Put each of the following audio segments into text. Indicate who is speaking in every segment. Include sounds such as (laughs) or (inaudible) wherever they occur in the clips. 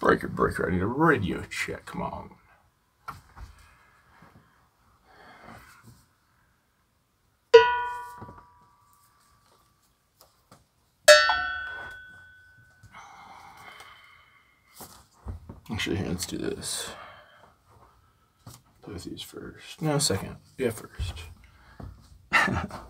Speaker 1: Breaker, breaker, I need a radio check. Come on. Actually, let's do this. Play with these first. No, second. Yeah, first. (laughs)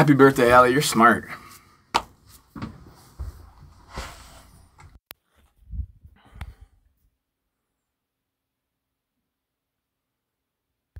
Speaker 1: Happy birthday, Allie. You're smart.